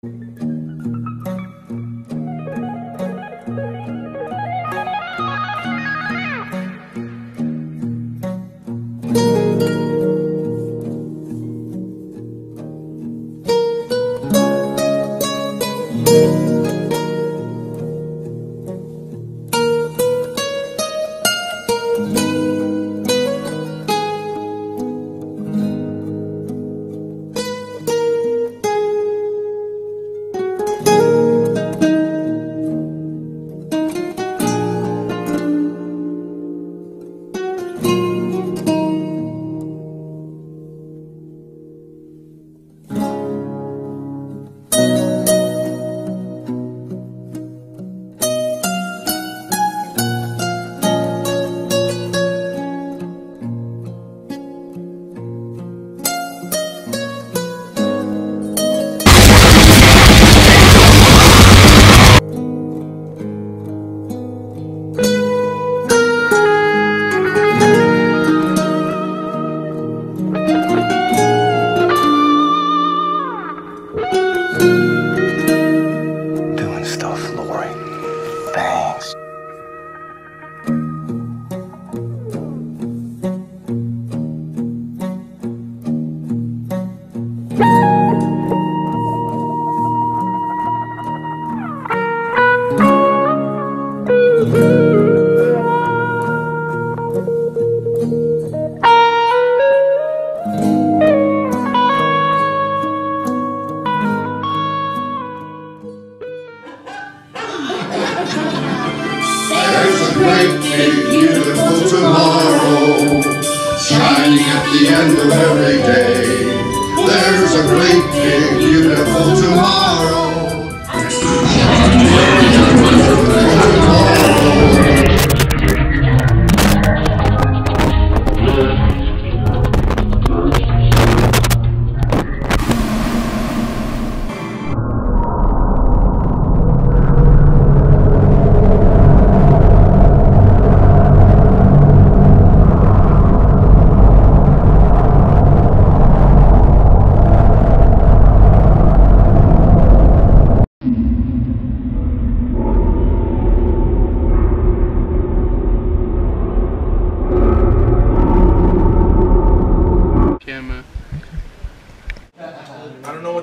Doing beautiful tomorrow shining at the end of every day. There's a great big beautiful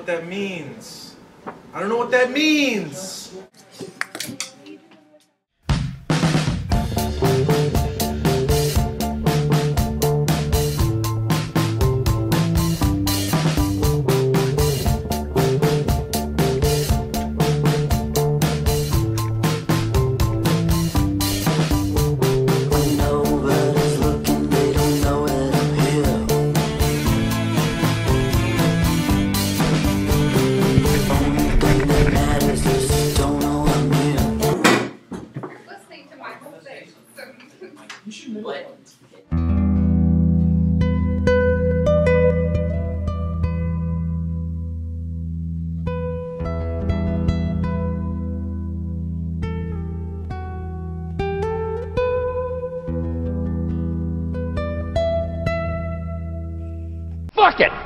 that means. I don't know what that means. Fuck it!